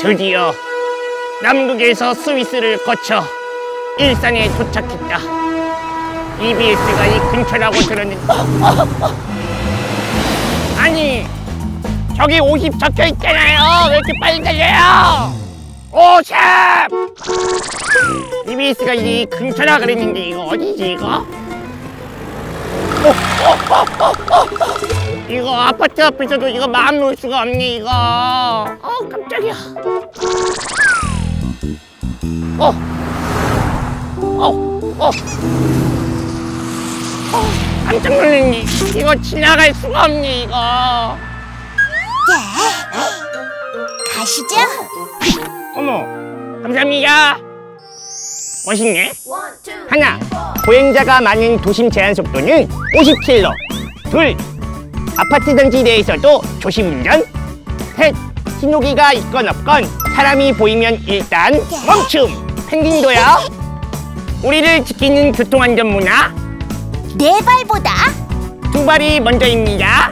드디어 남극에서 스위스를 거쳐 일산에 도착했다. EBS가 이 근처라고 들었는데 아니 저기 50 적혀 있잖아요. 왜 이렇게 빨리 달려요? 50! EBS가 이 근처라 그랬는데 이거 어디지 이거? 어, 어, 어. 이거 아파트 앞에서도 이거 마음 놓을 수가 없네 이거. 어 깜짝이야. 어. 어. 어. 어, 깜짝 놀랐니? 이거 지나갈 수가 없니 이거. 가시죠. 어머, 감사합니다. 멋있네. 하나, 보행자가 많은 도심 제한 속도는 50km. 둘, 아파트 단지 내에서도 조심 운전. 셋, 신호기가 있건 없건 사람이 보이면 일단 멈춤. 펭귄도요. 우리를 지키는 교통안전 문화 네 발보다 두 발이 먼저입니다.